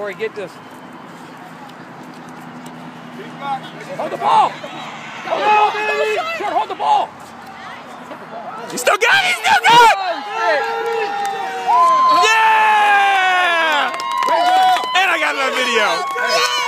Corey, get this. Hold the ball! Hold the ball! Short, hold the ball! He's still got it! He's still got it! Yeah! And I got another video.